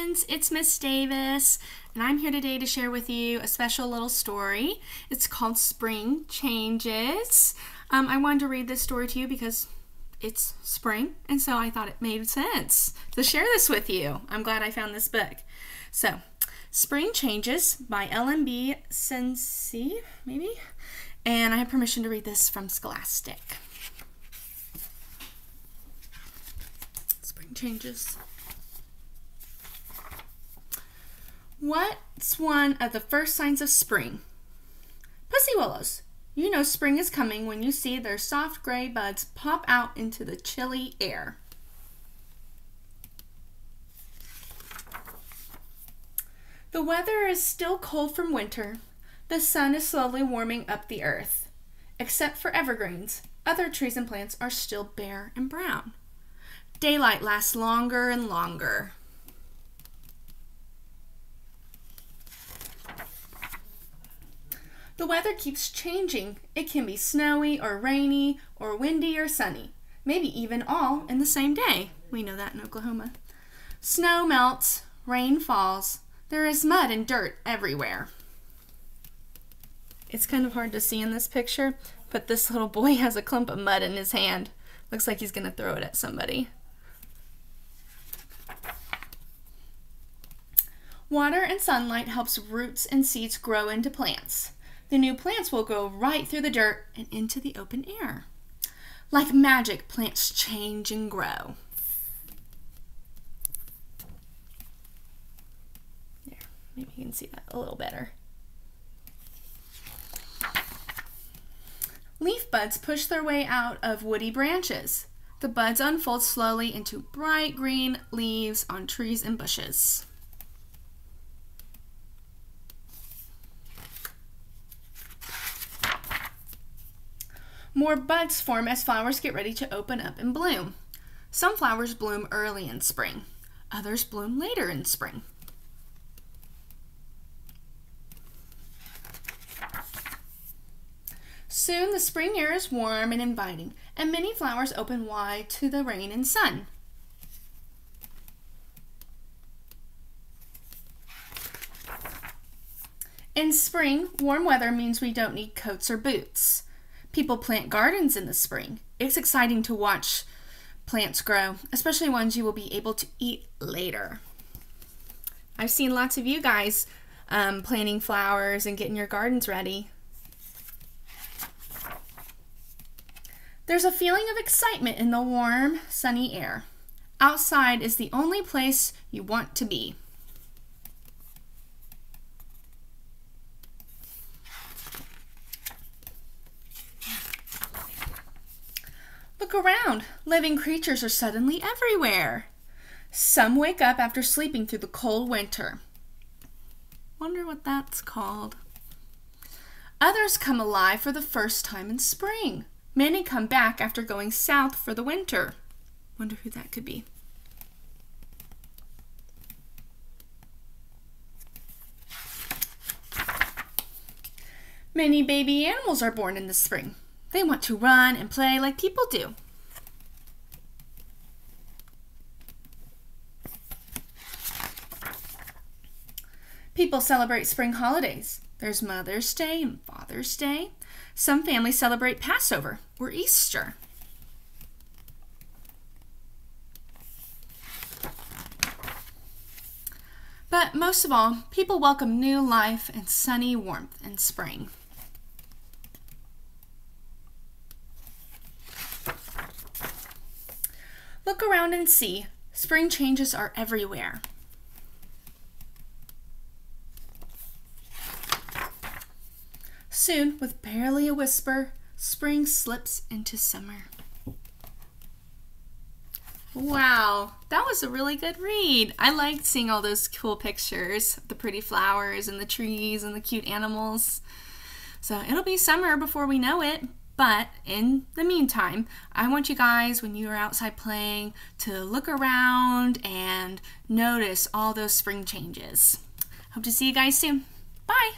friends, it's Miss Davis, and I'm here today to share with you a special little story. It's called Spring Changes. Um, I wanted to read this story to you because it's spring, and so I thought it made sense to share this with you. I'm glad I found this book. So, Spring Changes by Ellen B. Sensi, maybe? And I have permission to read this from Scholastic. Spring Changes. What's one of the first signs of spring? Pussy willows. You know spring is coming when you see their soft gray buds pop out into the chilly air. The weather is still cold from winter. The sun is slowly warming up the earth. Except for evergreens, other trees and plants are still bare and brown. Daylight lasts longer and longer. The weather keeps changing. It can be snowy or rainy or windy or sunny, maybe even all in the same day. We know that in Oklahoma. Snow melts, rain falls. There is mud and dirt everywhere. It's kind of hard to see in this picture, but this little boy has a clump of mud in his hand. Looks like he's going to throw it at somebody. Water and sunlight helps roots and seeds grow into plants the new plants will grow right through the dirt and into the open air. Like magic, plants change and grow. There, maybe you can see that a little better. Leaf buds push their way out of woody branches. The buds unfold slowly into bright green leaves on trees and bushes. More buds form as flowers get ready to open up and bloom. Some flowers bloom early in spring, others bloom later in spring. Soon the spring air is warm and inviting, and many flowers open wide to the rain and sun. In spring, warm weather means we don't need coats or boots. People plant gardens in the spring. It's exciting to watch plants grow, especially ones you will be able to eat later. I've seen lots of you guys um, planting flowers and getting your gardens ready. There's a feeling of excitement in the warm, sunny air. Outside is the only place you want to be. Look around. Living creatures are suddenly everywhere. Some wake up after sleeping through the cold winter. Wonder what that's called. Others come alive for the first time in spring. Many come back after going south for the winter. Wonder who that could be. Many baby animals are born in the spring. They want to run and play like people do. People celebrate spring holidays. There's Mother's Day and Father's Day. Some families celebrate Passover or Easter. But most of all, people welcome new life and sunny warmth in spring. Look around and see. Spring changes are everywhere. Soon, with barely a whisper, spring slips into summer. Wow, that was a really good read. I liked seeing all those cool pictures, the pretty flowers and the trees and the cute animals. So it'll be summer before we know it, but in the meantime, I want you guys, when you are outside playing, to look around and notice all those spring changes. Hope to see you guys soon. Bye!